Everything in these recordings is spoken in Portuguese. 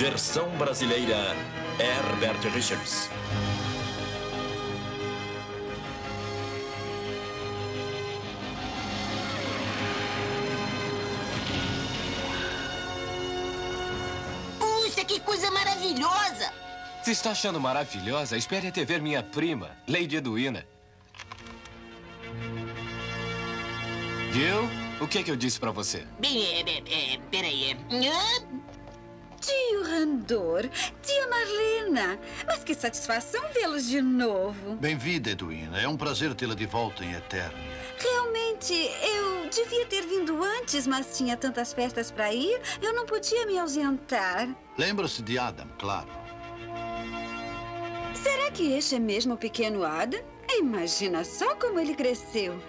Versão brasileira Herbert Richards. Puxa, que coisa maravilhosa! Se está achando maravilhosa, espere até ver minha prima, Lady Edwina. Viu? O que, é que eu disse pra você? Bem, é, é, é, peraí. É... Ah, Randor, tia Marlena. Mas que satisfação vê-los de novo. Bem-vinda, Edwina. É um prazer tê-la de volta em Eternia. Realmente, eu devia ter vindo antes, mas tinha tantas festas para ir, eu não podia me ausentar. Lembra-se de Adam, claro. Será que este é mesmo o pequeno Adam? Imagina só como ele cresceu.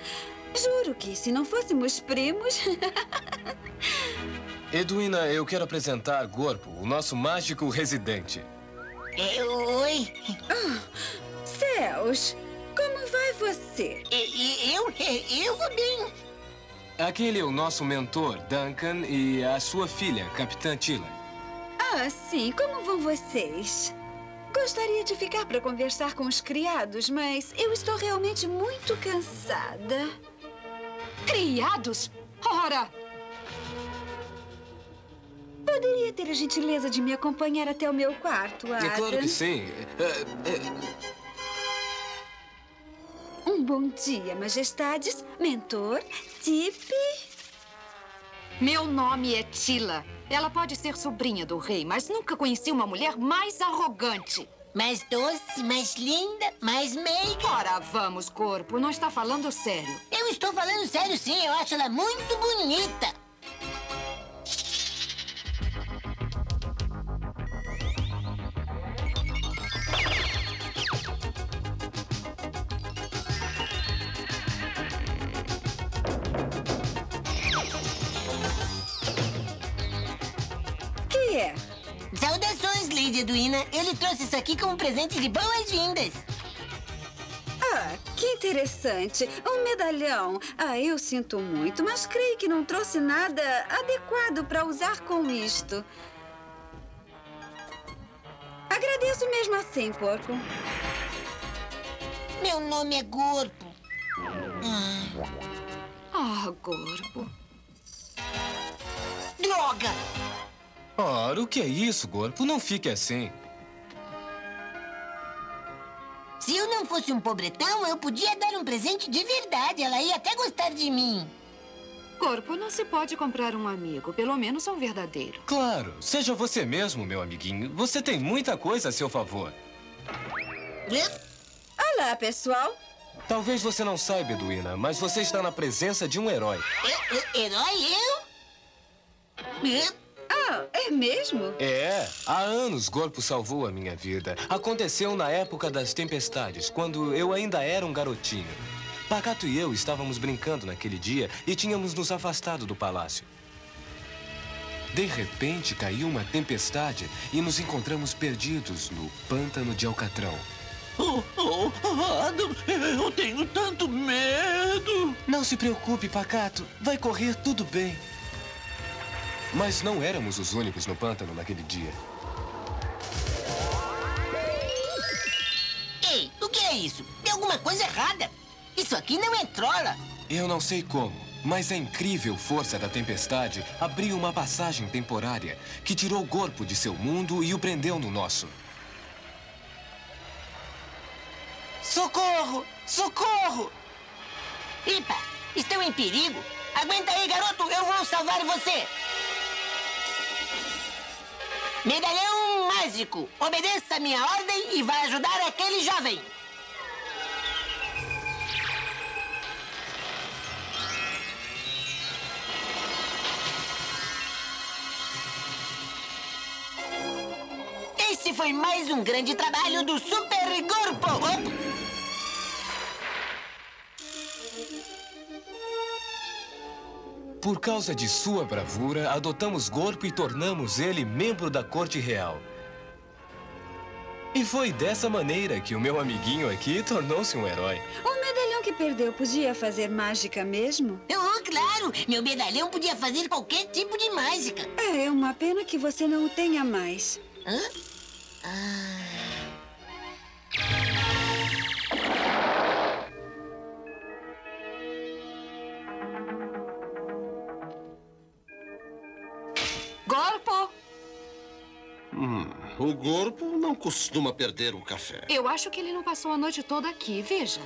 Juro que se não fôssemos primos. Edwina, eu quero apresentar Gorpo, o nosso mágico residente. é, oi. Céus, como vai você? É, é, Eu, é, eu vou bem. Aquele é o nosso mentor, Duncan, e a sua filha, Capitã Tila. Ah, sim, como vão vocês? Gostaria de ficar para conversar com os criados, mas eu estou realmente muito cansada. Criados? Ora, Poderia ter a gentileza de me acompanhar até o meu quarto, Adam? É claro que sim. É, é, Um bom dia, majestades, mentor, Tip. meu nome é Tila. Ela pode ser sobrinha do rei, mas nunca conheci uma mulher mais arrogante. Mais doce, mais linda, mais meiga. Ora, vamos, corpo. Não está falando sério. Eu estou falando sério, sim. Eu acho ela muito bonita. Ele trouxe isso aqui como presente de boas-vindas. Ah, que interessante. Um medalhão. Ah, eu sinto muito, mas creio que não trouxe nada adequado para usar com isto. Agradeço mesmo assim, porco. Meu nome é Gorpo. Ah, corpo. Droga! Ora, o que é isso, Gorpo? Não fique assim. Se eu não fosse um pobretão, eu podia dar um presente de verdade. Ela ia até gostar de mim. Corpo, não se pode comprar um amigo, pelo menos um verdadeiro. Claro, seja você mesmo, meu amiguinho. Você tem muita coisa a seu favor. Olá, pessoal. Talvez você não saiba, Edwina, mas você está na presença de um herói. Eu- eu- herói, eu? Ah, é mesmo? É, há anos Gorpo salvou a minha vida. Aconteceu na época das tempestades, quando eu ainda era um garotinho. Pacato e eu estávamos brincando naquele dia e tínhamos nos afastado do palácio. De repente caiu uma tempestade e nos encontramos perdidos no pântano de Alcatrão. Oh, oh, Adam, eu tenho tanto medo. Não se preocupe, Pacato. Vai correr tudo bem. Mas não éramos os únicos no pântano naquele dia. Ei, o que é isso? Tem alguma coisa errada. Isso aqui não é trola. Eu não sei como, mas a incrível força da tempestade abriu uma passagem temporária que tirou o corpo de seu mundo e o prendeu no nosso. Socorro! Socorro! Ipa, estão em perigo. Aguenta aí, garoto. Eu vou salvar você. Medalhão mágico. Obedeça minha ordem e vai ajudar aquele jovem. Esse foi mais um grande trabalho do Super Corpo. Opa! Por causa de sua bravura, adotamos Gorpo e tornamos ele membro da corte real. E foi dessa maneira que o meu amiguinho aqui tornou-se um herói. O medalhão que perdeu podia fazer mágica mesmo? Oh, claro! Meu medalhão podia fazer qualquer tipo de mágica. É uma pena que você não o tenha mais. Hã? Ah. O corpo não costuma perder o café. Eu acho que ele não passou a noite toda aqui. Veja.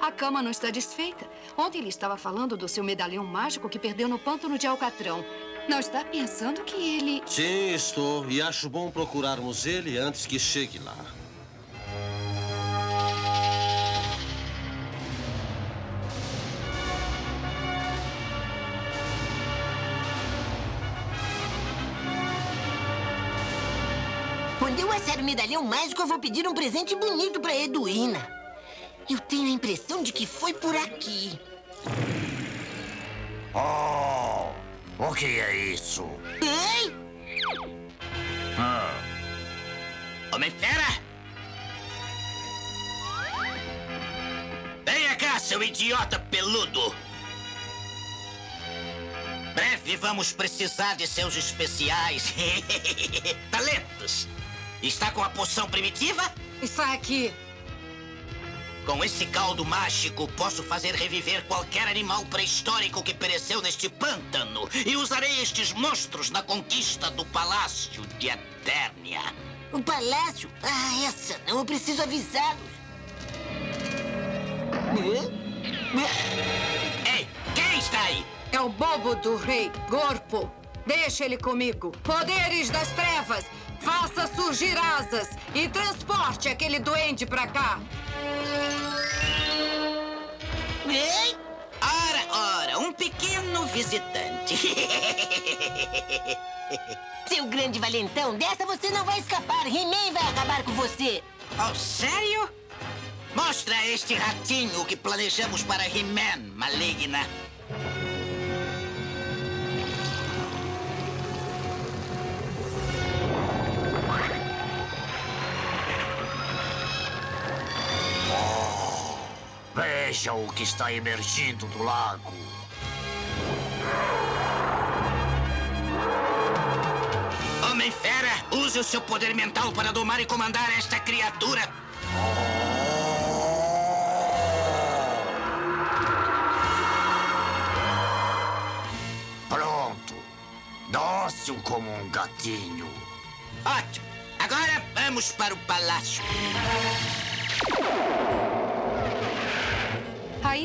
A cama não está desfeita. Ontem ele estava falando do seu medalhão mágico que perdeu no pântano de Alcatrão. Não está pensando que ele. Sim, estou. E acho bom procurarmos ele antes que chegue lá. Quando eu achar o medalhão mágico, eu vou pedir um presente bonito pra Eduína. Eu tenho a impressão de que foi por aqui. Oh, o que é isso? Ei! Homem-Fera! Venha cá, seu idiota peludo! Breve vamos precisar de seus especiais talentos. Está com a poção primitiva? Está aqui. Com esse caldo mágico, posso fazer reviver qualquer animal pré-histórico que pereceu neste pântano. E usarei estes monstros na conquista do Palácio de Eternia. O palácio? Ah, essa não. Eu preciso avisá-los. Ei, quem está aí? É o bobo do rei, Gorpo. Deixa ele comigo. Poderes das trevas. Faça surgir asas e transporte aquele doente pra cá. Ei! Ora, ora, um pequeno visitante. Seu grande valentão, dessa você não vai escapar. He-Man vai acabar com você. oh, sério? Mostra a este ratinho o que planejamos para He-Man, maligna. Veja o que está emergindo do lago. Homem-Fera, use o seu poder mental para domar e comandar esta criatura. Pronto. Dócil como um gatinho. Ótimo. Agora vamos para o palácio.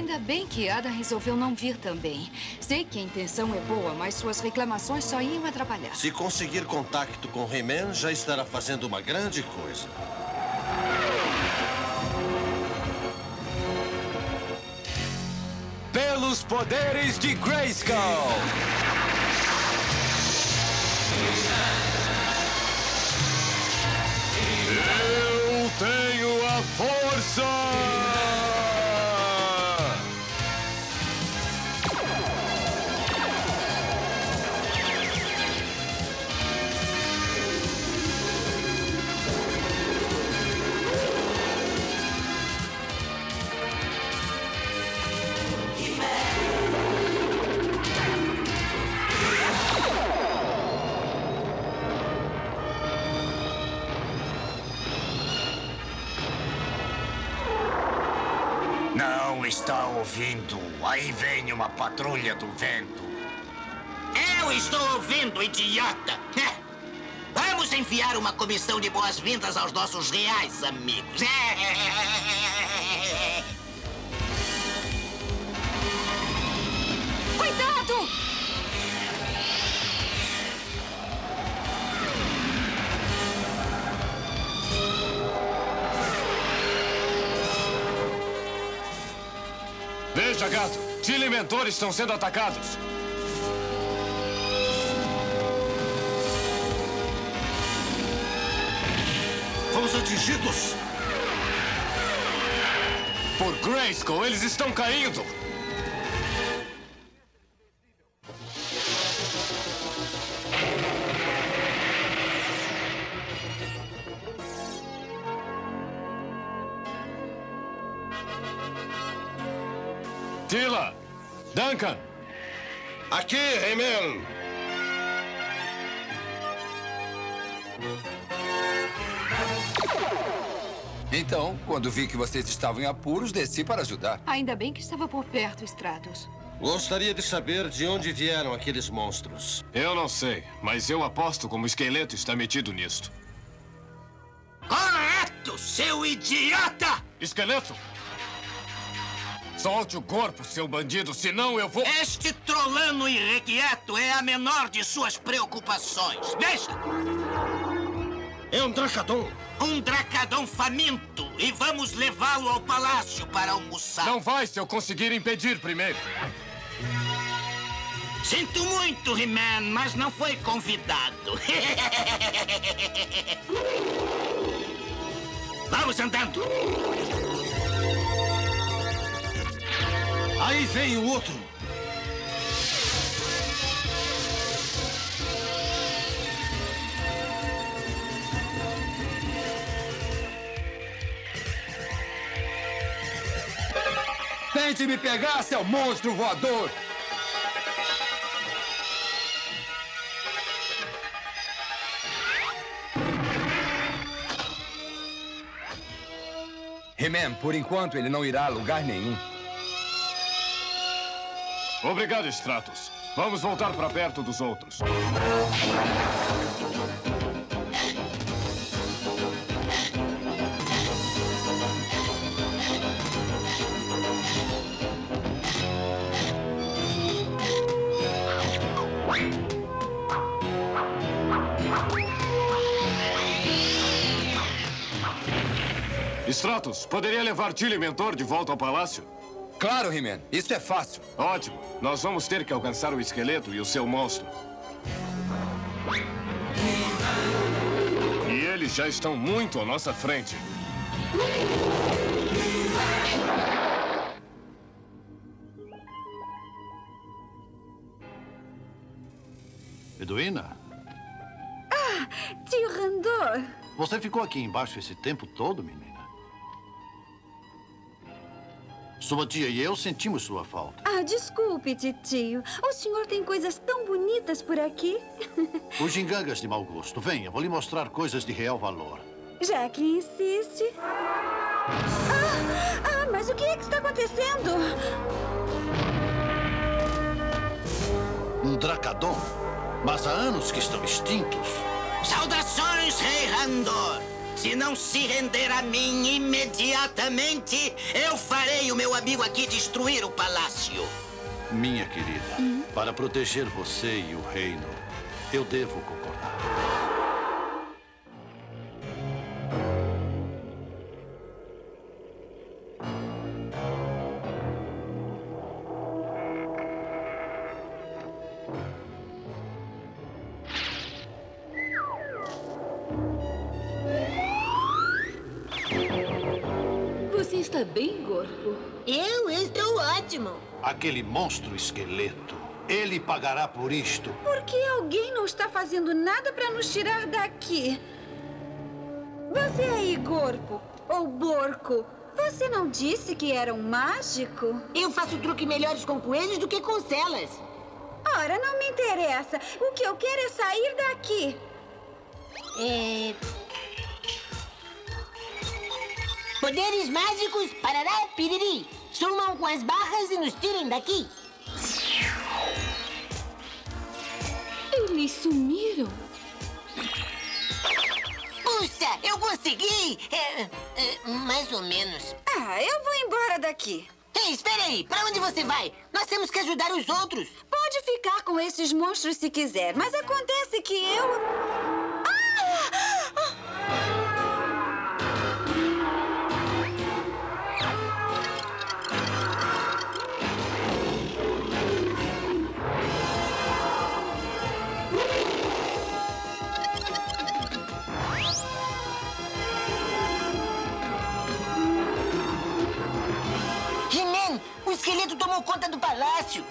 Ainda bem que Ada resolveu não vir também. Sei que a intenção é boa, mas suas reclamações só iam atrapalhar. Se conseguir contato com He-Man, já estará fazendo uma grande coisa. Pelos poderes de Grayskull! Está ouvindo. Aí vem uma patrulha do vento. Eu estou ouvindo, idiota! Vamos enviar uma comissão de boas-vindas aos nossos reais amigos. Cuidado! Veja, gato. Tila e Mentor estão sendo atacados. Fomos atingidos! Por Grayskull, eles estão caindo. Então, quando vi que vocês estavam em apuros, desci para ajudar. Ainda bem que estava por perto, Stratos. Gostaria de saber de onde vieram aqueles monstros. Eu não sei, mas eu aposto como o esqueleto está metido nisto. Correto, seu idiota! Esqueleto! Solte o corpo, seu bandido, senão eu vou... Este trolano irrequieto é a menor de suas preocupações. Deixa! É um Dracadon. Um dracadão faminto e vamos levá-lo ao palácio para almoçar. Não vai se eu conseguir impedir primeiro. Sinto muito, He-Man, mas não foi convidado. Vamos andando. Aí vem o outro. Tente me pegar, seu monstro voador! He-Man, por enquanto ele não irá a lugar nenhum. Obrigado, Stratos. Vamos voltar para perto dos outros. Stratos, poderia levar Tilly Mentor de volta ao palácio? Claro, He-Man. Isso é fácil. Ótimo. Nós vamos ter que alcançar o esqueleto e o seu monstro. E eles já estão muito à nossa frente. Eduína, Tio Randor, você ficou aqui embaixo esse tempo todo, menina? Sua tia e eu sentimos sua falta. ah, desculpe, titio. O senhor tem coisas tão bonitas por aqui. Os gingangas de mau gosto. Venha, vou lhe mostrar coisas de real valor. Já que insiste. Ah, ah, mas o que é que está acontecendo? Um dracadon? Mas há anos que estão extintos. Saudações, Rei Randor! Se não se render a mim imediatamente, eu farei o meu amigo aqui destruir o palácio. Minha querida, para proteger você e o reino, eu devo está bem, Gorpo? Eu estou ótimo. Aquele monstro esqueleto, ele pagará por isto. Por que alguém não está fazendo nada para nos tirar daqui? Você aí, Gorpo, ou Borco, você não disse que era um mágico? Eu faço truque melhores com coelhos do que com celas. Ora, não me interessa. O que eu quero é sair daqui. É... Poderes mágicos, parará, piriri. Sumam com as barras e nos tirem daqui. Eles sumiram. Puxa, eu consegui! É, é, mais ou menos. Ah, eu vou embora daqui. Ei, espere aí! Pra onde você vai? Nós temos que ajudar os outros. Pode ficar com esses monstros se quiser, mas acontece que eu. conta é do palácio.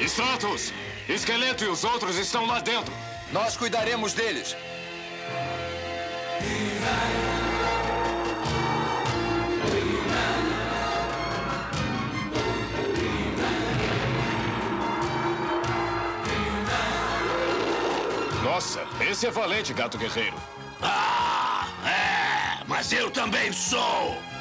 Stratos, Esqueleto e os outros estão lá dentro. Nós cuidaremos deles. Nossa, esse é valente, gato guerreiro. Ah, é! Mas eu também sou!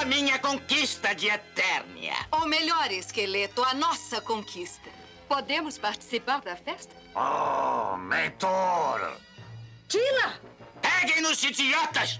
A minha conquista de Eternia. Ou melhor, esqueleto, a nossa conquista. Podemos participar da festa? Oh, mentor! Tila! Peguem-nos, idiotas!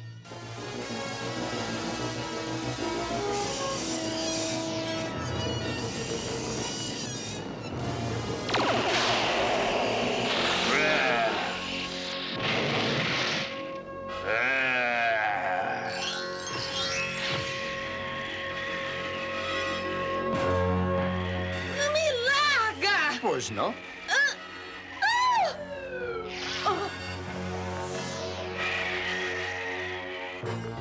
Não?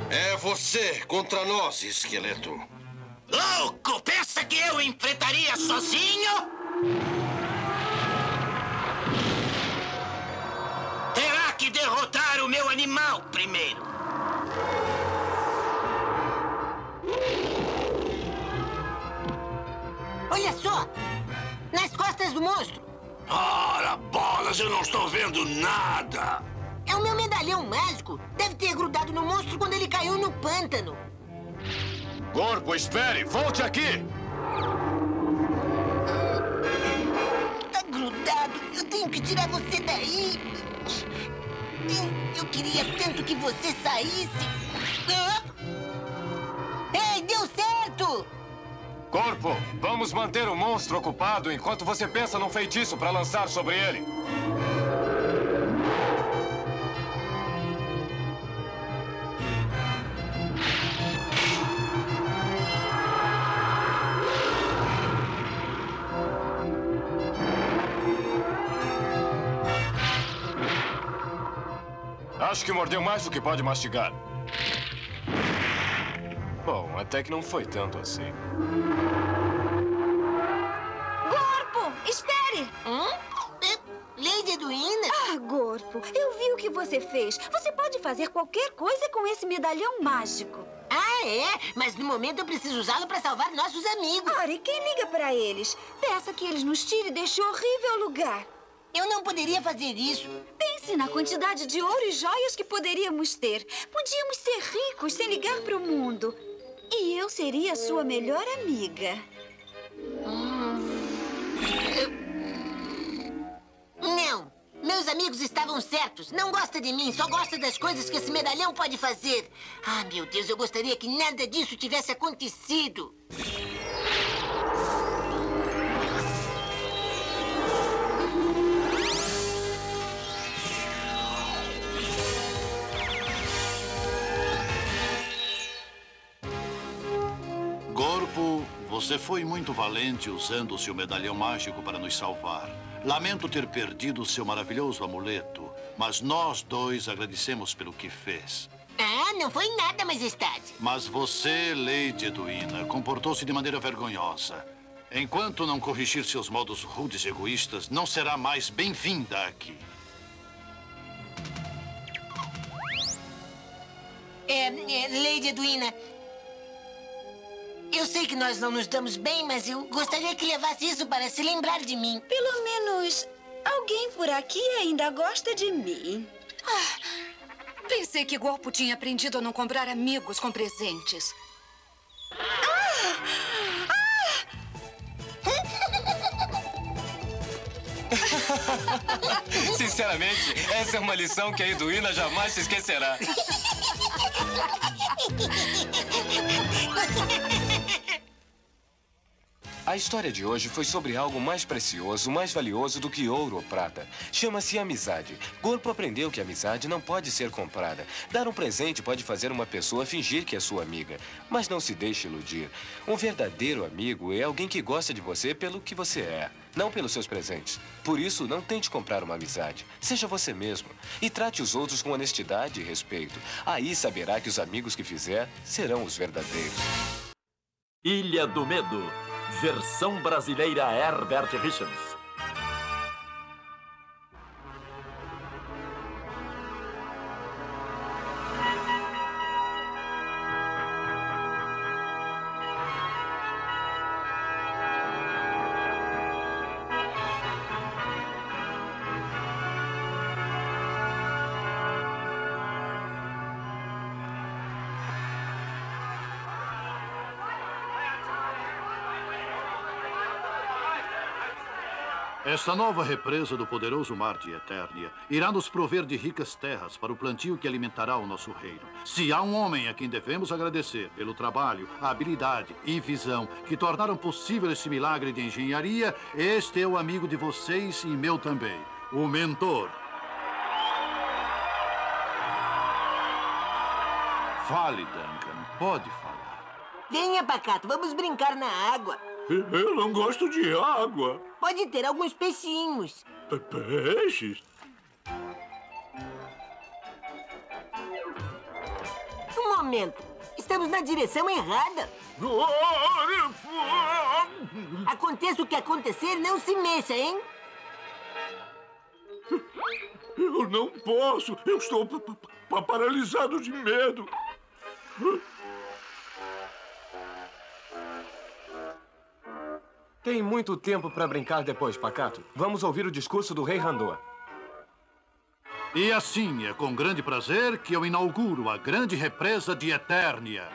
É você contra nós, esqueleto. Louco! Pensa que eu enfrentaria sozinho? Terá que derrotar o meu animal primeiro. Olha só! Nas costas do monstro! Ora, bolas, eu não estou vendo nada. É o meu medalhão mágico! Deve ter grudado no monstro quando ele caiu no pântano! Corpo, espere! Volte aqui! Tá grudado! Eu tenho que tirar você daí! Eu, queria tanto que você saísse! Ah! Corpo, vamos manter o monstro ocupado enquanto você pensa num feitiço para lançar sobre ele. Acho que mordeu mais do que pode mastigar. Até que não foi tanto assim. Corpo! Espere! Hum? Lady Edwina? Ah, Corpo, eu vi o que você fez. Você pode fazer qualquer coisa com esse medalhão mágico. Ah, é? Mas no momento eu preciso usá-lo para salvar nossos amigos. Ora, e quem liga pra eles? Peça que eles nos tirem deste horrível lugar. Eu não poderia fazer isso. Pense na quantidade de ouro e joias que poderíamos ter. Podíamos ser ricos sem ligar para o mundo. E eu seria sua melhor amiga. Não. Meus amigos estavam certos. Não gosta de mim, só gosta das coisas que esse medalhão pode fazer. Ah, meu Deus, eu gostaria que nada disso tivesse acontecido. Você foi muito valente usando seu medalhão mágico para nos salvar. Lamento ter perdido seu maravilhoso amuleto, mas nós dois agradecemos pelo que fez. Ah, não foi nada, majestade. Mas você, Lady Edwina, comportou-se de maneira vergonhosa. Enquanto não corrigir seus modos rudes e egoístas, não será mais bem-vinda aqui. É, é, Lady Edwina. Eu sei que nós não nos damos bem, mas eu gostaria que levasse isso para se lembrar de mim. Pelo menos alguém por aqui ainda gosta de mim. Pensei que Golpo tinha aprendido a não comprar amigos com presentes. Sinceramente, essa é uma lição que a Eduína jamais se esquecerá. A história de hoje foi sobre algo mais precioso, mais valioso do que ouro ou prata. Chama-se amizade. Corpo aprendeu que amizade não pode ser comprada. Dar um presente pode fazer uma pessoa fingir que é sua amiga. Mas não se deixe iludir. Um verdadeiro amigo é alguém que gosta de você pelo que você é, não pelos seus presentes. Por isso, não tente comprar uma amizade. Seja você mesmo. E trate os outros com honestidade e respeito. Aí saberá que os amigos que fizer serão os verdadeiros. Ilha do Medo. Versão brasileira Herbert Richards. Esta nova represa do poderoso mar de Eternia irá nos prover de ricas terras para o plantio que alimentará o nosso reino. Se há um homem a quem devemos agradecer pelo trabalho, habilidade e visão que tornaram possível esse milagre de engenharia, este é o amigo de vocês e meu também, o mentor. Fale, Duncan. Pode falar. Venha, Pacato, vamos brincar na água. Eu não gosto de água. Pode ter alguns peixinhos. Pe- Peixes? Um momento. Estamos na direção errada. Aconteça o que acontecer, não se mexa, hein? Eu não posso. Eu estou pa- pa- pa- paralisado de medo. Tem muito tempo para brincar depois, Pacato. Vamos ouvir o discurso do rei Randoa. E assim é com grande prazer que eu inauguro a grande represa de Eternia.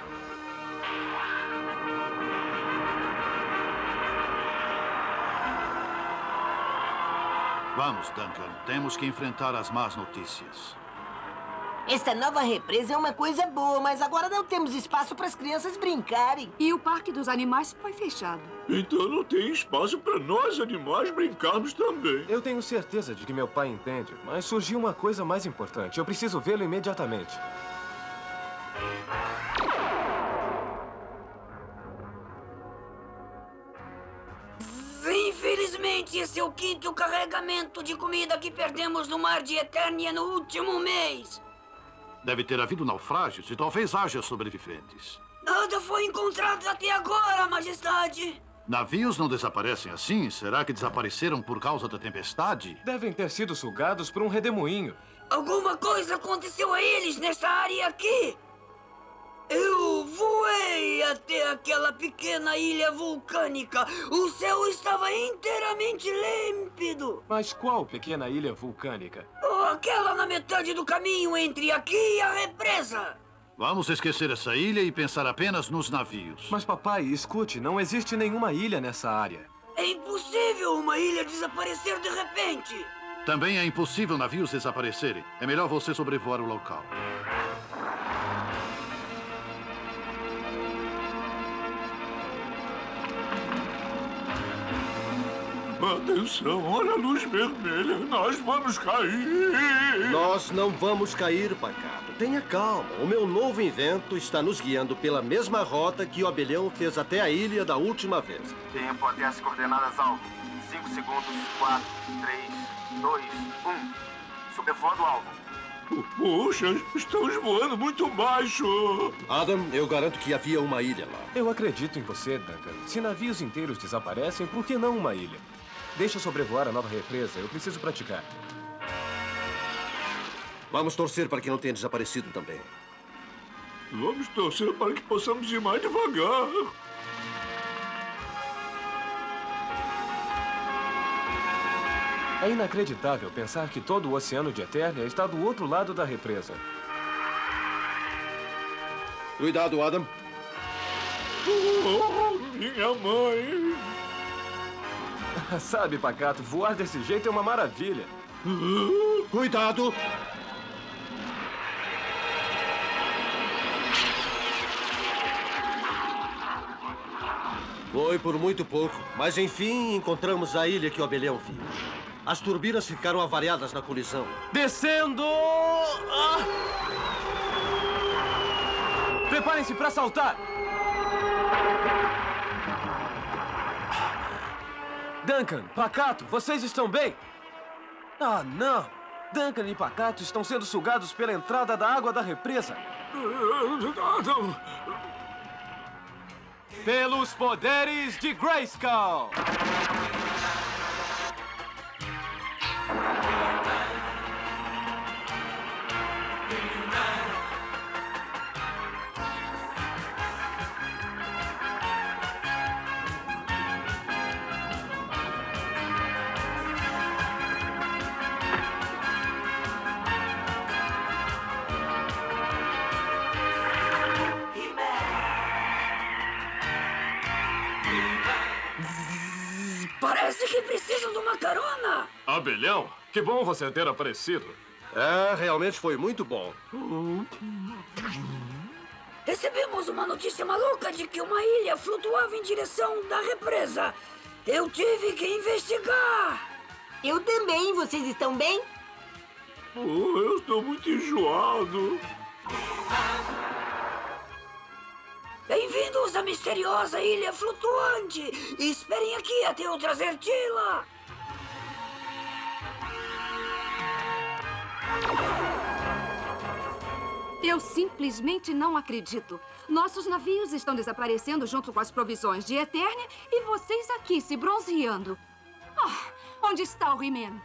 Vamos, Duncan. Temos que enfrentar as más notícias. Esta nova represa é uma coisa boa, mas agora não temos espaço para as crianças brincarem. E o Parque dos Animais foi fechado. Então não tem espaço para nós animais brincarmos também. Eu tenho certeza de que meu pai entende, mas surgiu uma coisa mais importante. Eu preciso vê-lo imediatamente. Infelizmente, esse é o quinto carregamento de comida que perdemos no mar de Eternia no último mês. Deve ter havido naufrágios e talvez haja sobreviventes. Nada foi encontrado até agora, Majestade. Navios não desaparecem assim? Será que desapareceram por causa da tempestade? Devem ter sido sugados por um redemoinho. Alguma coisa aconteceu a eles nessa área aqui. Eu voei até aquela pequena ilha vulcânica. O céu estava inteiramente límpido. Mas qual pequena ilha vulcânica? Oh, aquela na metade do caminho entre aqui e a represa. Vamos esquecer essa ilha e pensar apenas nos navios. Mas, papai, escute, não existe nenhuma ilha nessa área. É impossível uma ilha desaparecer de repente. Também é impossível navios desaparecerem. É melhor você sobrevoar o local. Atenção, olha a luz vermelha. Nós vamos cair. Nós não vamos cair, Pacato. Tenha calma. O meu novo invento está nos guiando pela mesma rota que o abelhão fez até a ilha da última vez. Tempo até as coordenadas alvo. 5 segundos, 4, 3, 2, 1. Sobrevoando o alvo. Puxa, estamos voando muito baixo. Adam, eu garanto que havia uma ilha lá. Eu acredito em você, Duncan. Se navios inteiros desaparecem, por que não uma ilha? Deixa eu sobrevoar a nova represa. Eu preciso praticar. Vamos torcer para que não tenha desaparecido também. Vamos torcer para que possamos ir mais devagar. É inacreditável pensar que todo o oceano de Eternia está do outro lado da represa. Cuidado, Adam. Oh, minha mãe. Sabe, Pacato, voar desse jeito é uma maravilha. Cuidado! Foi por muito pouco, mas enfim encontramos a ilha que o abelhão viu. As turbinas ficaram avariadas na colisão. Descendo! Ah! Preparem-se para saltar! Duncan, Pacato, vocês estão bem? Ah, não! Duncan e Pacato estão sendo sugados pela entrada da água da represa. Pelos poderes de Grayskull! Que bom você ter aparecido. É, realmente foi muito bom. Recebemos uma notícia maluca de que uma ilha flutuava em direção da represa. Eu tive que investigar. Eu também. Vocês estão bem? Oh, eu estou muito enjoado. Bem-vindos à misteriosa ilha flutuante. Esperem aqui até eu trazer Tila. Eu simplesmente não acredito. Nossos navios estão desaparecendo junto com as provisões de Eternia e vocês aqui se bronzeando. Ah, onde está o He-Man?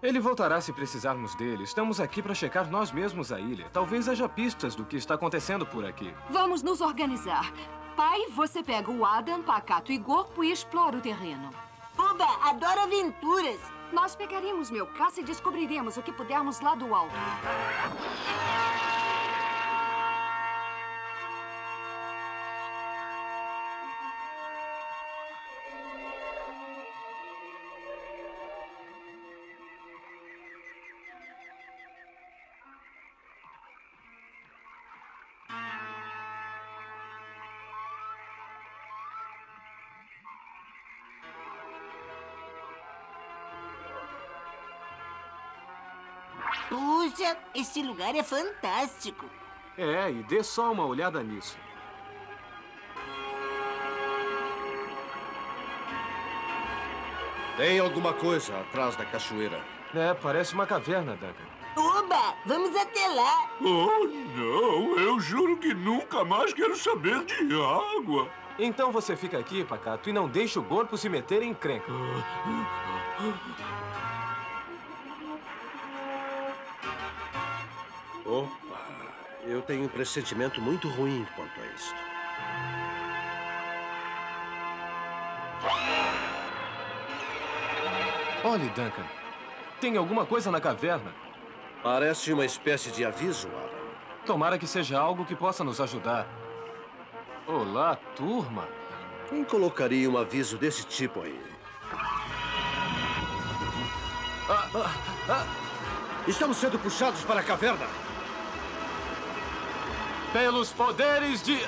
Ele voltará se precisarmos dele. Estamos aqui para checar nós mesmos a ilha. Talvez haja pistas do que está acontecendo por aqui. Vamos nos organizar. Pai, você pega o Adam, Pacato e Gorpo e explora o terreno. Oba, adoro aventuras. Nós pegaremos meu caça e descobriremos o que pudermos lá do alto. Puxa, esse lugar é fantástico. É, e dê só uma olhada nisso. Tem alguma coisa atrás da cachoeira. É, parece uma caverna, Duncan. Oba, vamos até lá. Oh, não. Eu juro que nunca mais quero saber de água. Então você fica aqui, Pacato, e não deixa o corpo se meter em encrenca. eu tenho um pressentimento muito ruim quanto a isto. Olhe, Duncan. Tem alguma coisa na caverna. Parece uma espécie de aviso, Adam. Tomara que seja algo que possa nos ajudar. Olá, turma. Quem colocaria um aviso desse tipo aí? Ah, ah, ah. Estamos sendo puxados para a caverna. Pelos poderes de...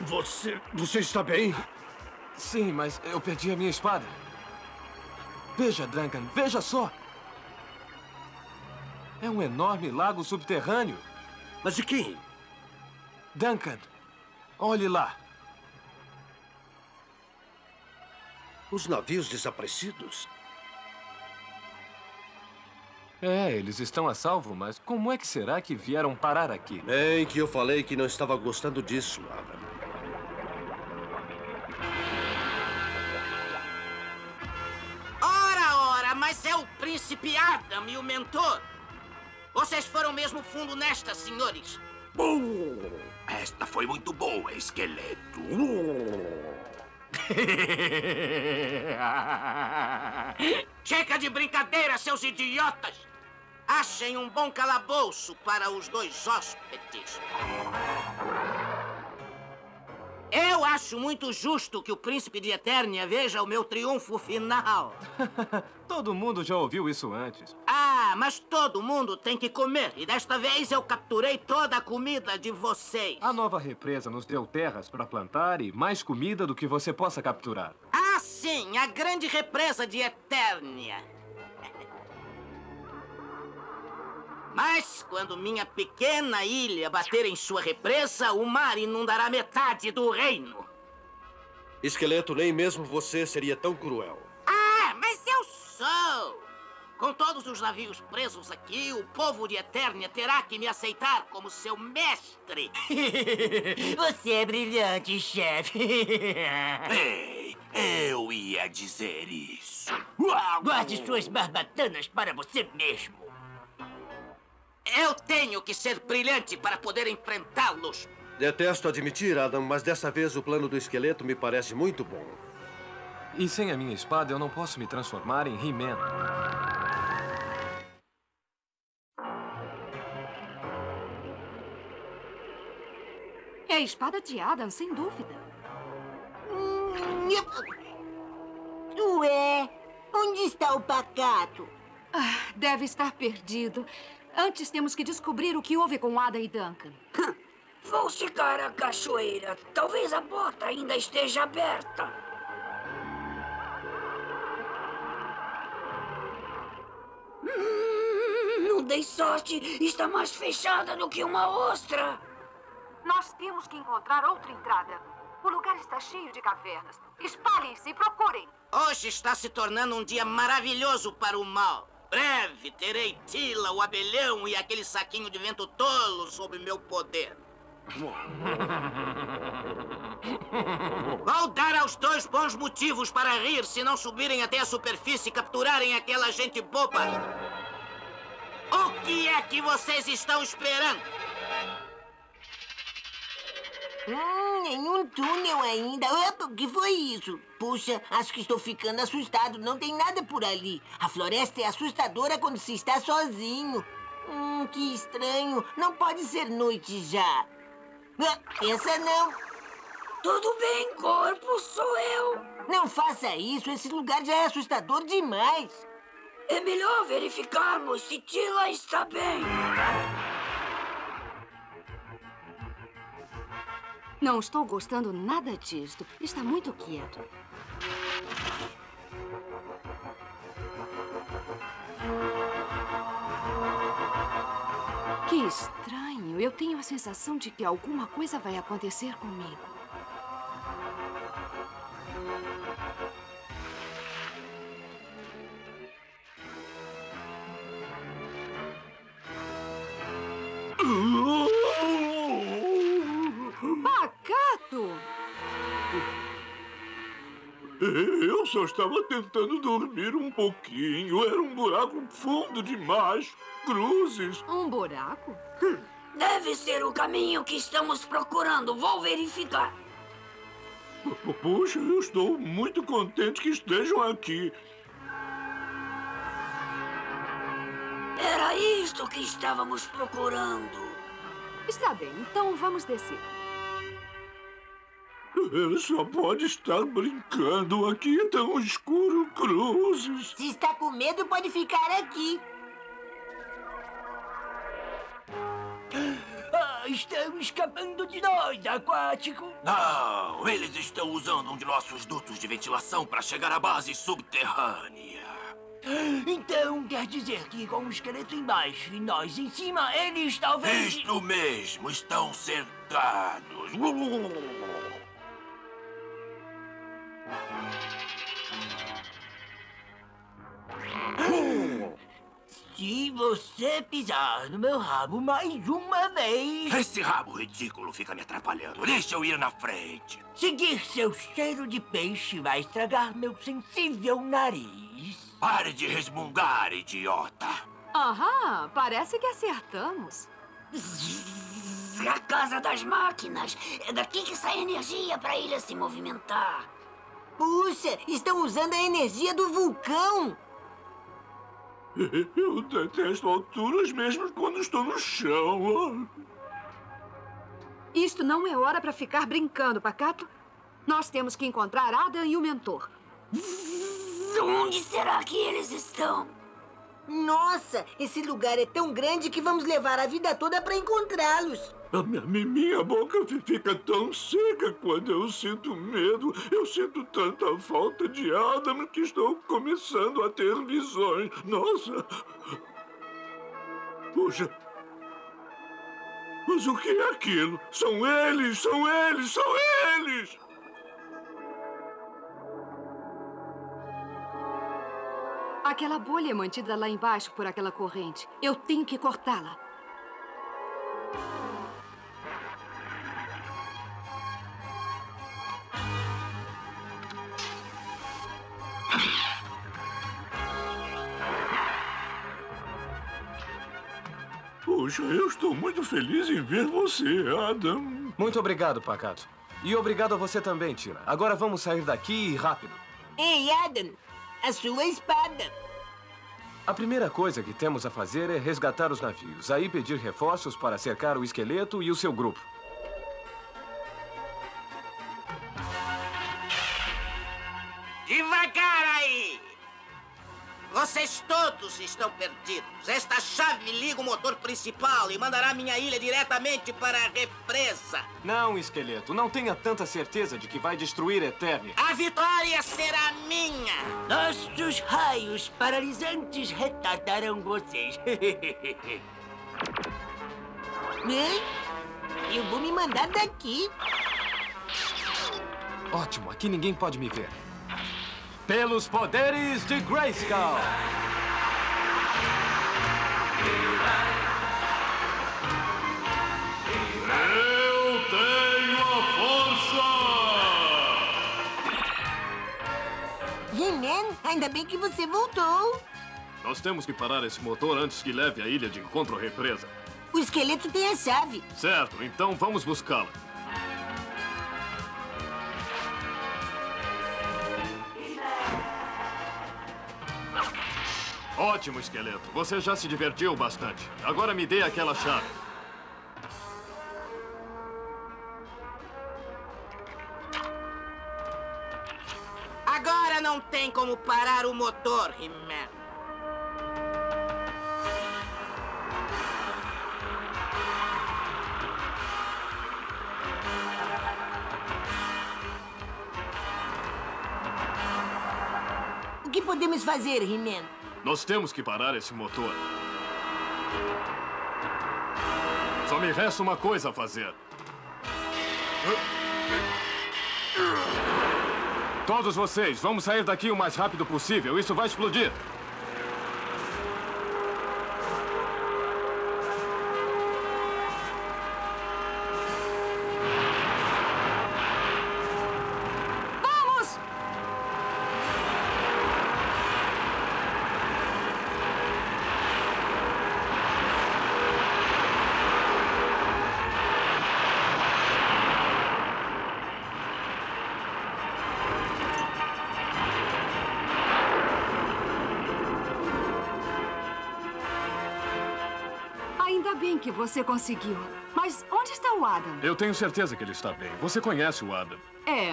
Você. Você está bem? Sim, mas eu perdi a minha espada. Veja, Duncan, veja só. É um enorme lago subterrâneo. Mas de quem? Duncan, olhe lá. Os navios desaparecidos? É, eles estão a salvo, mas como é que será que vieram parar aqui? Bem que eu falei que não estava gostando disso, Adam. Ora, ora, mas é o príncipe Adam e o mentor. Vocês foram mesmo fundo nesta, senhores. Esta foi muito boa, esqueleto. Chega de brincadeira, seus idiotas! Achem um bom calabouço para os dois hóspedes. Eu acho muito justo que o príncipe de Eternia veja o meu triunfo final. Todo mundo já ouviu isso antes. Ah, mas todo mundo tem que comer. E desta vez eu capturei toda a comida de vocês. A nova represa nos deu terras para plantar e mais comida do que você possa capturar. Ah, sim, a grande represa de Eternia. Mas quando minha pequena ilha bater em sua represa, o mar inundará metade do reino. Esqueleto, nem mesmo você seria tão cruel. Ah, mas eu sou! Com todos os navios presos aqui, o povo de Eternia terá que me aceitar como seu mestre. Você é brilhante, chefe. Ei, eu ia dizer isso. Guarde suas barbatanas para você mesmo. Eu tenho que ser brilhante para poder enfrentá-los. Detesto admitir, Adam, mas dessa vez o plano do esqueleto me parece muito bom. E sem a minha espada, eu não posso me transformar em He-Man. É a espada de Adam, sem dúvida. Hum, Ué, onde está o pacato? Ah, deve estar perdido. Antes temos que descobrir o que houve com Ada e Duncan. Vou chegar à cachoeira. Talvez a porta ainda esteja aberta. Hum, não dei sorte. Está mais fechada do que uma ostra. Nós temos que encontrar outra entrada. O lugar está cheio de cavernas. Espalhem-se e procurem. Hoje está se tornando um dia maravilhoso para o mal. Breve terei Tila, o abelhão e aquele saquinho de vento tolo sob meu poder. Vou dar aos dois bons motivos para rir se não subirem até a superfície e capturarem aquela gente boba. O que é que vocês estão esperando? Hum, nenhum túnel ainda. Opa, o que foi isso? Puxa, acho que estou ficando assustado. Não tem nada por ali. A floresta é assustadora quando se está sozinho. Hum, que estranho. Não pode ser noite já. Ah, essa não. Tudo bem, corpo, sou eu. Não faça isso. Esse lugar já é assustador demais. É melhor verificarmos se Tila está bem. Não estou gostando nada disto. Está muito quieto. Que estranho. Eu tenho a sensação de que alguma coisa vai acontecer comigo. Eu só estava tentando dormir um pouquinho. Era um buraco fundo demais. Cruzes. Um buraco? Hum, deve ser o caminho que estamos procurando. Vou verificar. Puxa, eu estou muito contente que estejam aqui. Era isto que estávamos procurando. Está bem, então vamos descer. Ele só pode estar brincando. Aqui é tão escuro, Cruzes. Se está com medo, pode ficar aqui. Ah, estão escapando de nós, aquático. Não, eles estão usando um de nossos dutos de ventilação para chegar à base subterrânea. Então quer dizer que com o esqueleto embaixo e nós em cima, eles talvez... Isto mesmo, estão cercados. Se você pisar no meu rabo mais uma vez... Esse rabo ridículo fica me atrapalhando. Deixa eu ir na frente. Seguir seu cheiro de peixe vai estragar meu sensível nariz. Pare de resmungar, idiota. Aham, parece que acertamos. A casa das máquinas. É daqui que sai energia para a ilha se movimentar. Puxa, estão usando a energia do vulcão. Eu detesto alturas mesmo quando estou no chão. Isto não é hora para ficar brincando, Pacato. Nós temos que encontrar Adam e o mentor. Onde será que eles estão? Nossa, esse lugar é tão grande que vamos levar a vida toda para encontrá-los. A minha, minha boca fica tão seca quando eu sinto medo. Eu sinto tanta falta de Adam que estou começando a ter visões. Nossa! Puxa! Mas o que é aquilo? São eles! São eles! São eles! Aquela bolha é mantida lá embaixo por aquela corrente. Eu tenho que cortá-la. Puxa, eu estou muito feliz em ver você, Adam. Muito obrigado, Pacato. E obrigado a você também, Tina. Agora vamos sair daqui e rápido. Ei, Adam, a sua espada. A primeira coisa que temos a fazer é resgatar os navios. Aí pedir reforços para cercar o esqueleto e o seu grupo. Devagar aí! Vocês todos estão perdidos. Esta chave liga o motor principal e mandará minha ilha diretamente para a represa. Não, esqueleto. Não tenha tanta certeza de que vai destruir Eternia. A vitória será minha! Nossos raios paralisantes retardarão vocês. Eu vou me mandar daqui. Ótimo, aqui ninguém pode me ver. Pelos poderes de Grayskull! Eu tenho a força! He-Man, ainda bem que você voltou. Nós temos que parar esse motor antes que leve a ilha de encontro à represa. O esqueleto tem a chave. Certo, então vamos buscá-la. Ótimo, esqueleto. Você já se divertiu bastante. Agora me dê aquela chave. Agora não tem como parar o motor, He-Man. O que podemos fazer, He-Man? Nós temos que parar esse motor. Só me resta uma coisa a fazer. Todos vocês, vamos sair daqui o mais rápido possível. Isso vai explodir. Você conseguiu. Mas onde está o Adam? Eu tenho certeza que ele está bem. Você conhece o Adam. É,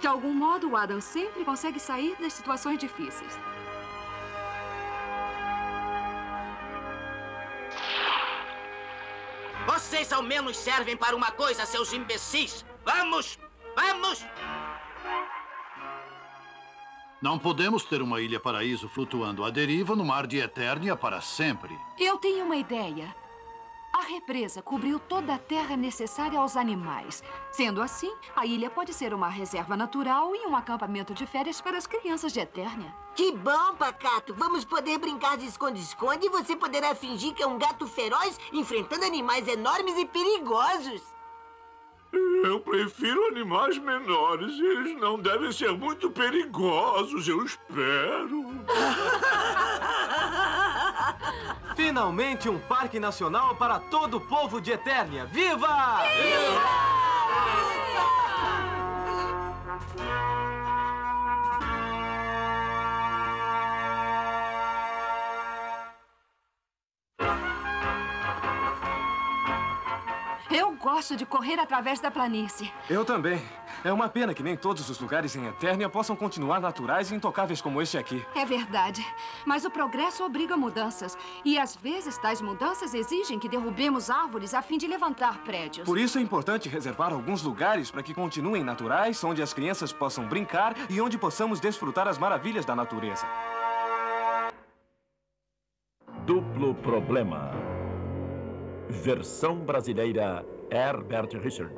de algum modo o Adam sempre consegue sair das situações difíceis. Vocês ao menos servem para uma coisa, seus imbecis. Vamos! Vamos! Não podemos ter uma ilha paraíso flutuando à deriva no mar de Eternia para sempre. Eu tenho uma ideia. A represa cobriu toda a terra necessária aos animais. Sendo assim, a ilha pode ser uma reserva natural e um acampamento de férias para as crianças de Eternia. Que bom, Pacato. Vamos poder brincar de esconde-esconde e você poderá fingir que é um gato feroz enfrentando animais enormes e perigosos. Eu prefiro animais menores. Eles não devem ser muito perigosos, eu espero. Finalmente um parque nacional para todo o povo de Eternia. Viva! Eu gosto de correr através da planície. Eu também. É uma pena que nem todos os lugares em Eternia possam continuar naturais e intocáveis como este aqui. É verdade. Mas o progresso obriga mudanças. E às vezes tais mudanças exigem que derrubemos árvores a fim de levantar prédios. Por isso é importante reservar alguns lugares para que continuem naturais, onde as crianças possam brincar e onde possamos desfrutar as maravilhas da natureza. Duplo problema. Versão brasileira Herbert Richards.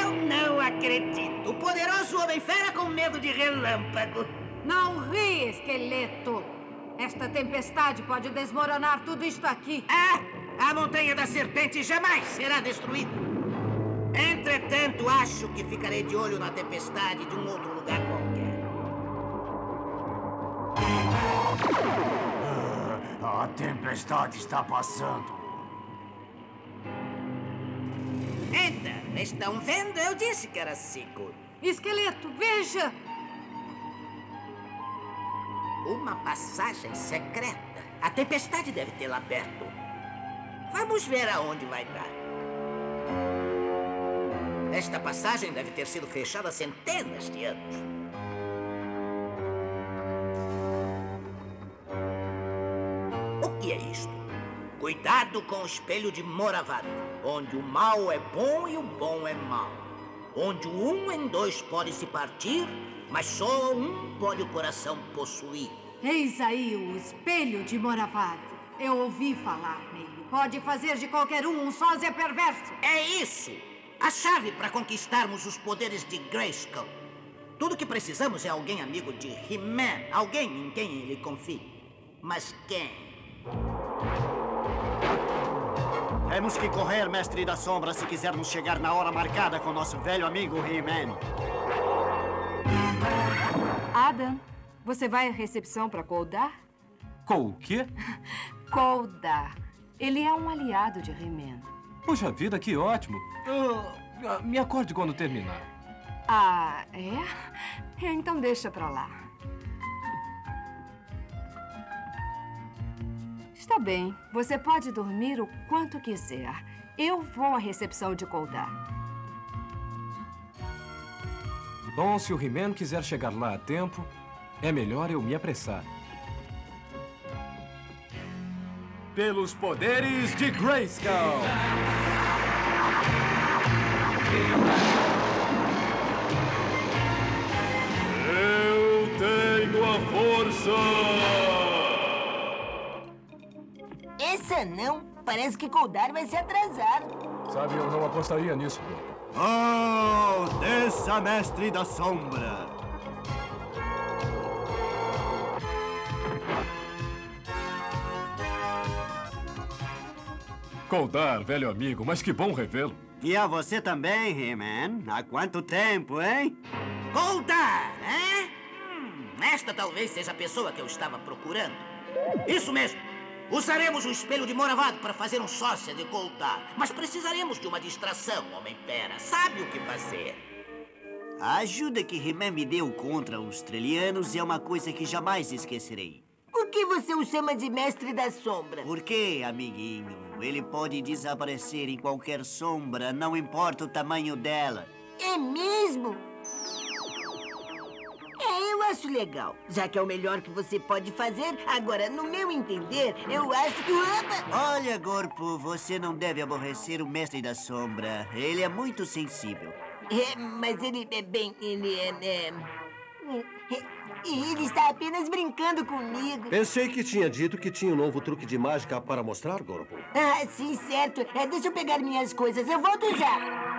Eu não acredito. O poderoso Homem-Fera com medo de relâmpago. Não ri, esqueleto. Esta tempestade pode desmoronar tudo isto aqui. Ah, a Montanha da Serpente jamais será destruída. Entretanto, acho que ficarei de olho na tempestade de um outro lugar qualquer. A tempestade está passando. Então, estão vendo? Eu disse que era seguro. Esqueleto, veja! Uma passagem secreta. A tempestade deve tê-la aberto. Vamos ver aonde vai dar. Esta passagem deve ter sido fechada há centenas de anos. Que é isto? Cuidado com o espelho de Moravat, onde o mal é bom e o bom é mal. Onde o um em dois pode se partir, mas só um pode o coração possuir. Eis aí o espelho de Moravat. Eu ouvi falar nele. Pode fazer de qualquer um um sósia perverso. É isso! A chave para conquistarmos os poderes de Grayskull. Tudo que precisamos é alguém amigo de He-Man. Alguém em quem ele confie. Mas quem? Temos que correr, mestre da sombra, se quisermos chegar na hora marcada com nosso velho amigo He-Man. Adam, você vai à recepção para Koldar? Com o quê? Koldar. Ele é um aliado de He-Man. Puxa vida, que ótimo. Ah, me acorde quando terminar. Ah, é? Então deixa pra lá. Está bem. Você pode dormir o quanto quiser. Eu vou à recepção de Koldar. Bom, se o He-Man quiser chegar lá a tempo, é melhor eu me apressar. Pelos poderes de Grayskull! Eu tenho a força! Não. Parece que Koldar vai se atrasar. Sabe, eu não apostaria nisso, Oh, desça, mestre da sombra! Koldar, velho amigo, mas que bom revê-lo. E a você também, He-Man. Há quanto tempo, hein? Goldar, hein? Hum, esta talvez seja a pessoa que eu estava procurando. Isso mesmo. Usaremos o espelho de Moravado para fazer um sócia de Goldar. Mas precisaremos de uma distração, Homem-Pera. Sabe o que fazer. A ajuda que He-Man me deu contra os Trelianos é uma coisa que jamais esquecerei. Por que você o chama de mestre da sombra? Porque, amiguinho, ele pode desaparecer em qualquer sombra, não importa o tamanho dela. É mesmo? É, eu acho legal. Já que é o melhor que você pode fazer, agora, no meu entender, eu acho que... Opa! Olha, Corpo, você não deve aborrecer o mestre da sombra. Ele é muito sensível. É, mas ele é bem... Ele é... é... Ele está apenas brincando comigo. Pensei que tinha dito que tinha um novo truque de mágica para mostrar, Gorpo. Ah, sim, certo. É, deixa eu pegar minhas coisas. Eu volto já.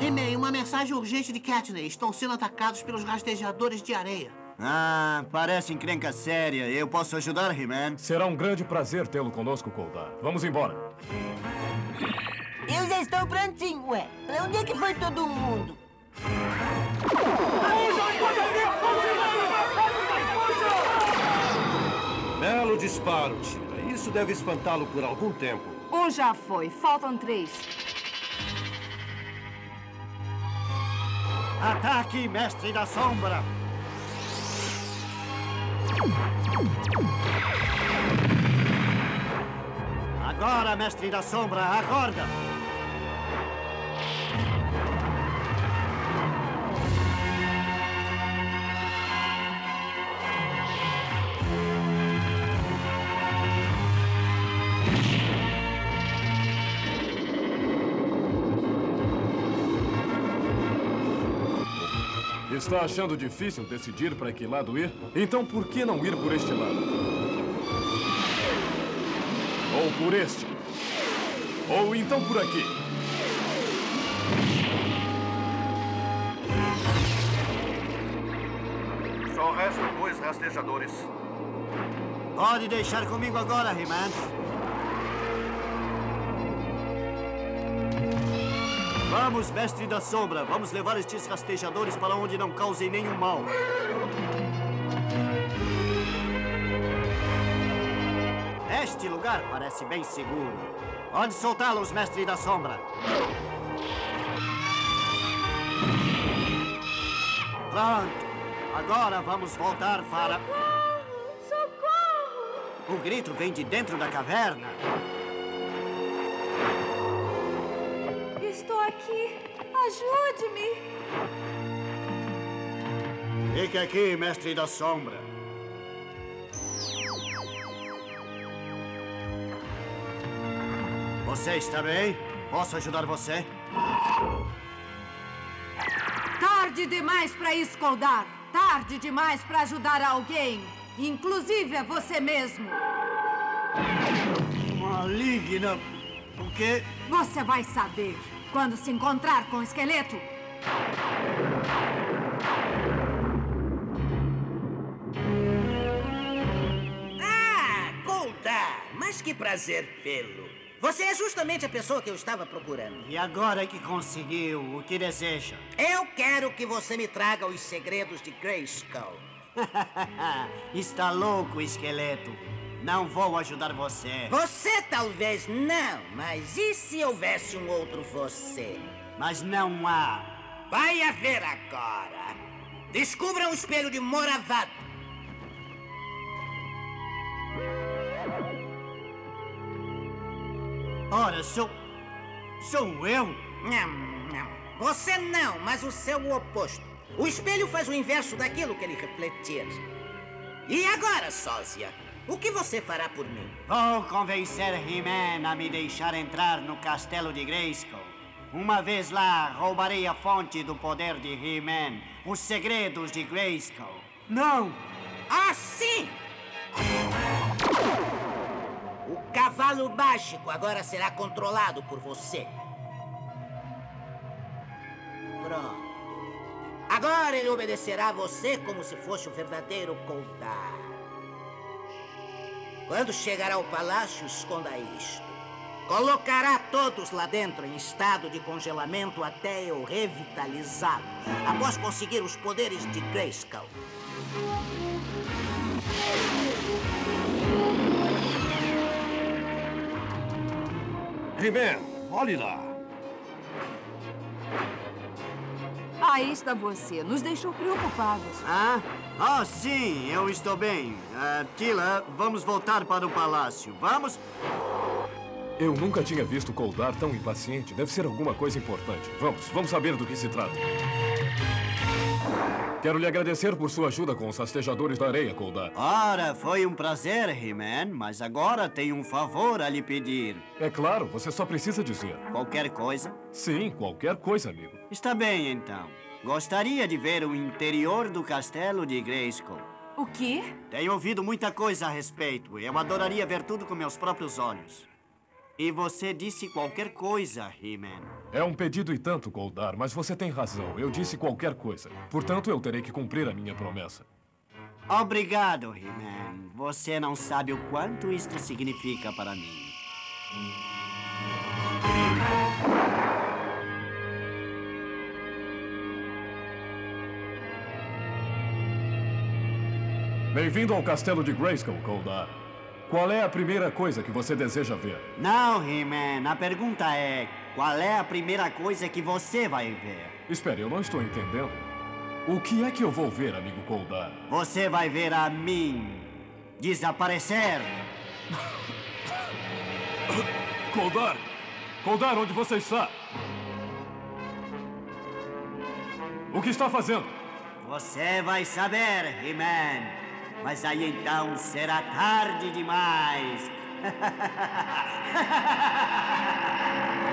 E-mail, uma mensagem urgente de Katney. Estão sendo atacados pelos rastejadores de areia. Ah, parece encrenca séria. Eu posso ajudar, He-Man? Será um grande prazer tê-lo conosco, Koldar. Vamos embora. Eu já estou prontinho, ué. Pra onde é que foi todo mundo? Belo disparo, Tira. Isso deve espantá-lo por algum tempo. Um já foi. Faltam três. Ataque, mestre da sombra! Agora, mestre da sombra, acorda! Está achando difícil decidir para que lado ir? Então por que não ir por este lado? Ou por este? Ou então por aqui? Só restam dois rastejadores. Pode deixar comigo agora, He-Man. Vamos, mestre da sombra. Vamos levar estes rastejadores para onde não causem nenhum mal. Este lugar parece bem seguro. Pode soltá-los, mestre da sombra. Pronto. Agora vamos voltar para... Socorro! O grito vem de dentro da caverna. Estou aqui. Ajude-me. Fique aqui, mestre da sombra. Você está bem? Posso ajudar você? Tarde demais para escoldar. Tarde demais para ajudar alguém. Inclusive a você mesmo. Maligna. O quê? Você vai saber quando se encontrar com o esqueleto. Ah, Goldar! Mas que prazer vê-lo. Você é justamente a pessoa que eu estava procurando. E agora que conseguiu, o que deseja? Eu quero que você me traga os segredos de Grayskull. Está louco, esqueleto. Não vou ajudar você. Você talvez não, mas e se houvesse um outro você? Mas não há. Vai haver agora. Descubra um espelho de Moravat. Ora, sou. Sou eu? Não, não. Você não, mas o seu oposto. O espelho faz o inverso daquilo que ele refletir. E agora, sósia? O que você fará por mim? Vou convencer He-Man a me deixar entrar no castelo de Grayskull. Uma vez lá, roubarei a fonte do poder de He-Man, os segredos de Grayskull. Não! Assim! O cavalo mágico agora será controlado por você. Pronto. Agora ele obedecerá a você como se fosse o verdadeiro Koldar. Quando chegar ao palácio, esconda isto. Colocará todos lá dentro em estado de congelamento até eu revitalizá-los, após conseguir os poderes de Grayskull. He-Man, olhe lá. Aí está você. Nos deixou preocupados. Ah? Ah, sim, eu estou bem. Ah, Tila, vamos voltar para o palácio. Vamos? Eu nunca tinha visto Coldar tão impaciente. Deve ser alguma coisa importante. Vamos, vamos saber do que se trata. Quero lhe agradecer por sua ajuda com os rastejadores da areia, Coldar. Ora, foi um prazer, He-Man, mas agora tenho um favor a lhe pedir. É claro, você só precisa dizer. Qualquer coisa? Sim, qualquer coisa, amigo. Está bem, então. Gostaria de ver o interior do castelo de Grayskull. O quê? Tenho ouvido muita coisa a respeito. Eu adoraria ver tudo com meus próprios olhos. E você disse qualquer coisa, He-Man. É um pedido e tanto, Goldar, mas você tem razão. Eu disse qualquer coisa. Portanto, eu terei que cumprir a minha promessa. Obrigado, He-Man. Você não sabe o quanto isto significa para mim. Bem-vindo ao castelo de Grayskull, Goldar. Qual é a primeira coisa que você deseja ver? Não, He-Man. A pergunta é: qual é a primeira coisa que você vai ver? Espere, eu não estou entendendo. O que é que eu vou ver, amigo Goldar? Você vai ver a mim desaparecer. Goldar! Goldar, onde você está? O que está fazendo? Você vai saber, He-Man. Mas aí então será tarde demais.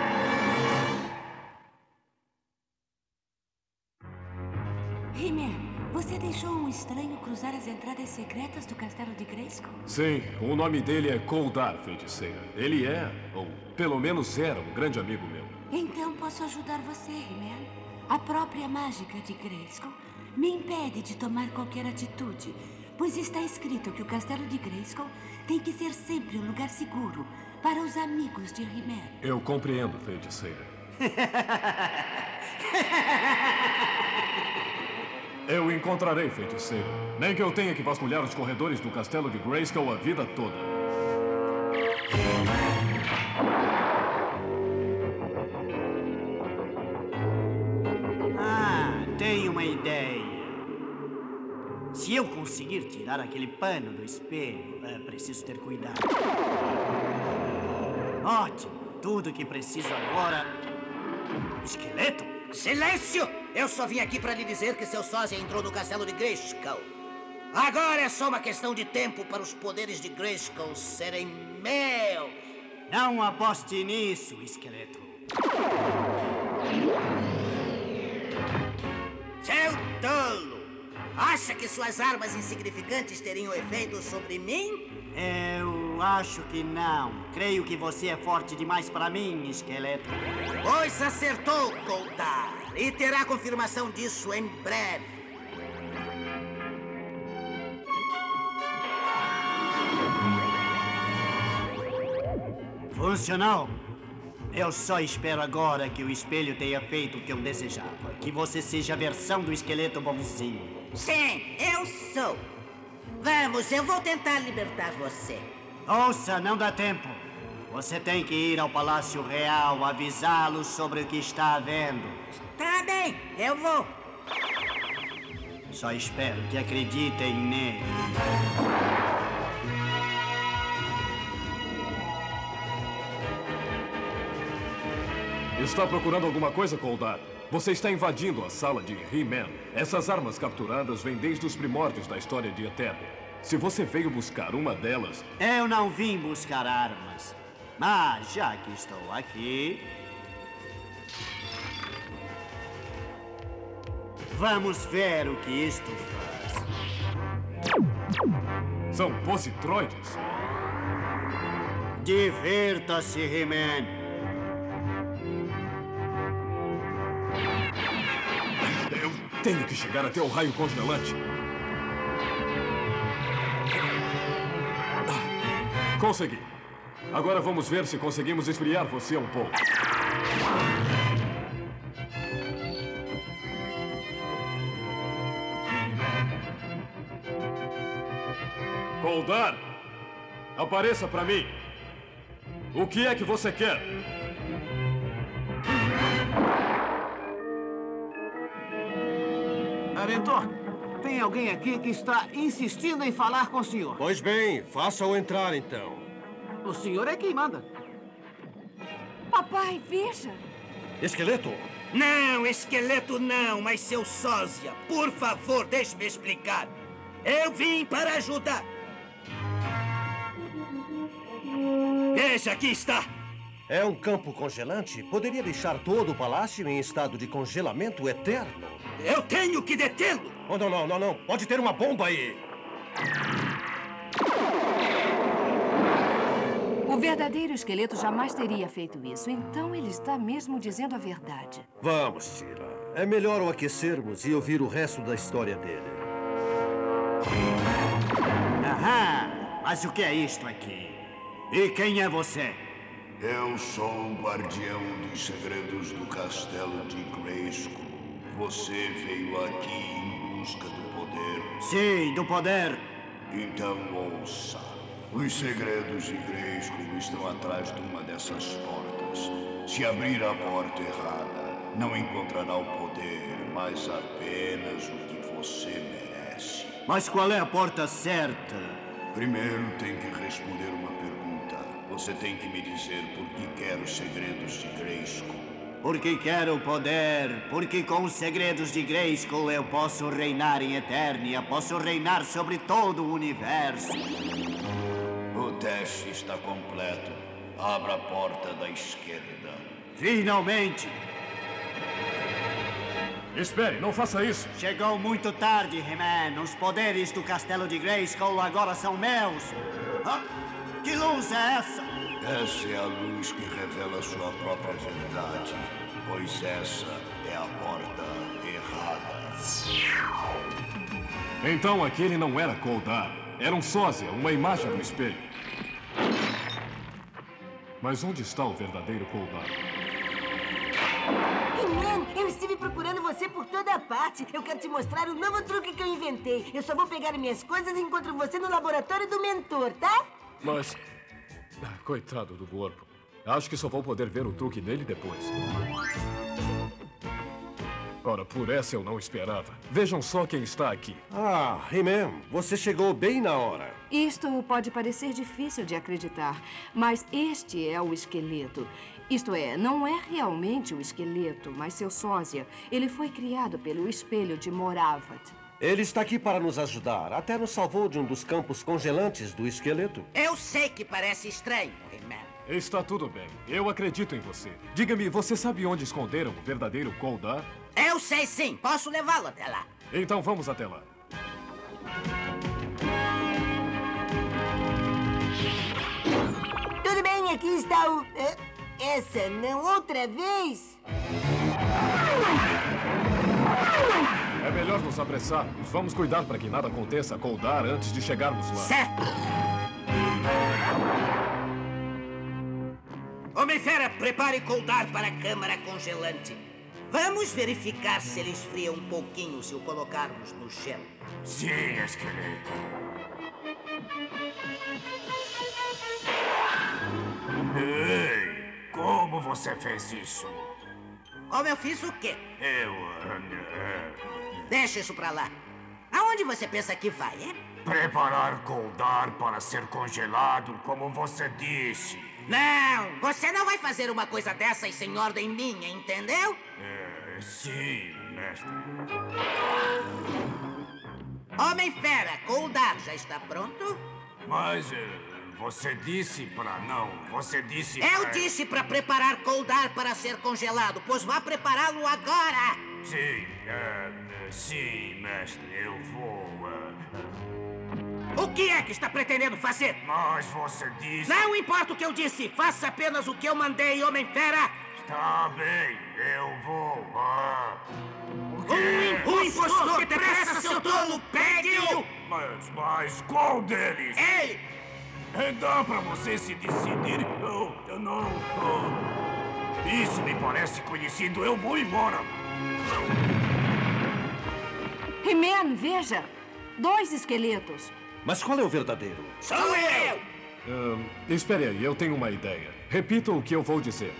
He-Man, você deixou um estranho cruzar as entradas secretas do castelo de Grayskull? Sim, o nome dele é Goldar, feiticeira. Ele é, ou pelo menos era, um grande amigo meu. Então posso ajudar você, He-Man. A própria mágica de Grayskull me impede de tomar qualquer atitude, pois está escrito que o castelo de Grayskull tem que ser sempre um lugar seguro para os amigos de He-Man. Eu compreendo, feiticeira. Eu encontrarei, feiticeira. Nem que eu tenha que vasculhar os corredores do castelo de Grayskull a vida toda. Ah, tenho uma ideia. Se eu conseguir tirar aquele pano do espelho, é preciso ter cuidado. Ótimo! Tudo que preciso agora Esqueleto? Silêncio! Eu só vim aqui para lhe dizer que seu sósia entrou no castelo de Grayskull. Agora é só uma questão de tempo para os poderes de Grayskull serem meus. Não aposte nisso, esqueleto. Seu tolo! Acha que suas armas insignificantes teriam efeito sobre mim? Eu acho que não. Creio que você é forte demais para mim, esqueleto. Pois acertou, Goldar. E terá confirmação disso em breve. Funcionou. Eu só espero agora que o espelho tenha feito o que eu desejava. Que você seja a versão do esqueleto bonzinho. Sim, eu sou. Vamos, eu vou tentar libertar você. Ouça, não dá tempo. Você tem que ir ao Palácio Real avisá-lo sobre o que está havendo. Tá bem, eu vou. Só espero que acreditem nele. Está procurando alguma coisa, Koldar? Você está invadindo a sala de He-Man. Essas armas capturadas vêm desde os primórdios da história de Eternia. Se você veio buscar uma delas, Eu não vim buscar armas. Mas já que estou aqui. Vamos ver o que isto faz. são positroides. Divirta-se, He-Man. Tenho que chegar até o raio congelante. Ah, Consegui. Agora vamos ver se conseguimos esfriar você um pouco. Goldar, apareça para mim. O que é que você quer? Aventor, tem alguém aqui que está insistindo em falar com o senhor. Pois bem, faça-o entrar então. O senhor é quem manda. Papai, veja. Esqueleto? Não, esqueleto não, mas seu sósia. Por favor, deixe-me explicar. Eu vim para ajudar. Veja, aqui está. É um campo congelante? Poderia deixar todo o palácio em estado de congelamento eterno? Eu tenho que detê-lo! Oh, não, não, não, não. Pode ter uma bomba aí. O verdadeiro esqueleto jamais teria feito isso. Então ele está mesmo dizendo a verdade. Vamos, Tira. É melhor o aquecermos e ouvir o resto da história dele. Aham, mas o que é isto aqui? E quem é você? Eu sou o guardião dos segredos do castelo de Grayskull. Você veio aqui em busca do poder. Sim, do poder. Então ouça. Os segredos de Grayskull estão atrás de uma dessas portas. Se abrir a porta errada, não encontrará o poder, mas apenas o que você merece. Mas qual é a porta certa? Primeiro tem que responder uma pergunta. Você tem que me dizer por que quer os segredos de Grayskull. Porque quero poder, porque com os segredos de Grayskull eu posso reinar em Eternia, posso reinar sobre todo o universo. O teste está completo. Abra a porta da esquerda. Finalmente! Espere, não faça isso. Chegou muito tarde, He-Man. Os poderes do castelo de Grayskull agora são meus. Hã? Que luz é essa? Essa é a luz que revela sua própria verdade, pois essa é a porta errada. Então aquele não era Koldar. Era um sósia, uma imagem do espelho. Mas onde está o verdadeiro Koldar? He-Man, eu estive procurando você por toda parte. Eu quero te mostrar o novo truque que eu inventei. Eu só vou pegar minhas coisas e encontro você no laboratório do mentor, tá? Mas. Ah, Coitado do corpo. Acho que só vou poder ver o truque nele depois. Ora, por essa eu não esperava. Vejam só quem está aqui. Ah, He-Man, você chegou bem na hora. Isto pode parecer difícil de acreditar, mas este é o esqueleto. Isto é, não é realmente o esqueleto, mas seu sósia. Ele foi criado pelo espelho de Moravat. Ele está aqui para nos ajudar. Até nos salvou de um dos campos congelantes do esqueleto. Eu sei que parece estranho, He-Man. Está tudo bem. Eu acredito em você. Diga-me, você sabe onde esconderam o verdadeiro Koldar? Eu sei sim. Posso levá-lo até lá. Então vamos até lá. Tudo bem, aqui está o... eh, Essa não, outra vez? Nos apressarmos. Vamos cuidar para que nada aconteça a Koldar antes de chegarmos lá. Certo. Homem-Fera, prepare Coldar para a câmara congelante. Vamos verificar se ele esfria um pouquinho se o colocarmos no gelo. Sim, esqueleto. Ei, como você fez isso? Como eu fiz o quê? Eu. Deixa isso pra lá. Aonde você pensa que vai, é? Preparar Koldar para ser congelado, como você disse. Não, você não vai fazer uma coisa dessas sem ordem minha, entendeu? É, sim, mestre. Homem-Fera, Coldar já está pronto? Mas eh, você disse para não. Você disse. Eu pra- disse para preparar Coldar para ser congelado, pois vá prepará-lo agora. Sim, eh, sim, mestre, eu vou. eh, O que é que está pretendendo fazer? Mas você disse. Não importa o que eu disse, faça apenas o que eu mandei, Homem-Fera. Tá bem, eu vou. O Um, um impostor, depressa, seu tolo, pegue-o! Mas, mas qual deles? Ei! É, Dá pra você se decidir. Eu, eu não. Isso me parece conhecido. Eu vou embora. He-Man, veja! Dois esqueletos. Mas qual é o verdadeiro? Sou eu! Espere aí, eu tenho uma ideia. Repita o que eu vou dizer.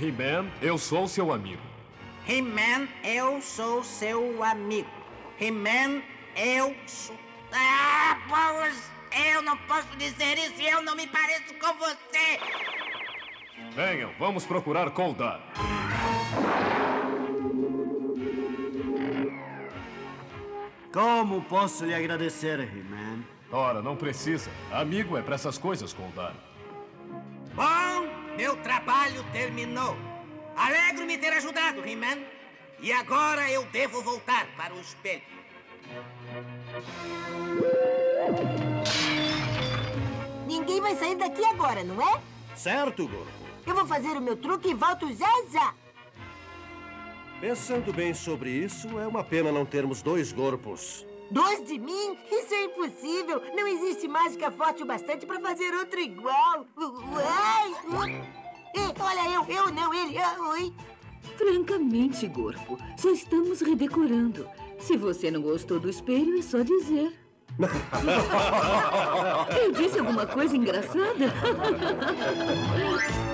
He-Man, eu sou seu amigo. He-Man, eu sou seu amigo. He-Man, eu sou. Ah, Boas! Eu não posso dizer isso, eu não me pareço com você! Venham, vamos procurar Koldar. Como posso lhe agradecer, He-Man? Ora, não precisa. Amigo é pra essas coisas, Koldar. Bom, meu trabalho terminou. Alegro-me ter ajudado, He-Man. E agora eu devo voltar para o espelho. Ninguém vai sair daqui agora, não é? Certo, Gorgo. Eu vou fazer o meu truque e volto já já. Pensando bem sobre isso, é uma pena não termos dois corpos. Dois de mim? Isso é impossível. Não existe mágica forte o bastante para fazer outro igual. Uai! Ei, olha eu, eu não, ele. Ah, Oi. Francamente, Gorpo, só estamos redecorando. Se você não gostou do espelho, é só dizer. Eu disse alguma coisa engraçada?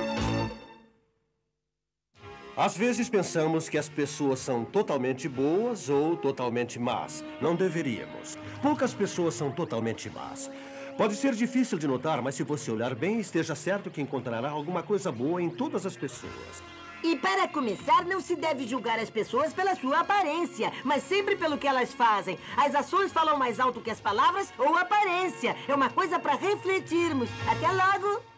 Às vezes pensamos que as pessoas são totalmente boas ou totalmente más. Não deveríamos. Poucas pessoas são totalmente más. Pode ser difícil de notar, mas se você olhar bem, esteja certo que encontrará alguma coisa boa em todas as pessoas. E para começar, não se deve julgar as pessoas pela sua aparência, mas sempre pelo que elas fazem. As ações falam mais alto que as palavras ou aparência. É uma coisa para refletirmos. Até logo!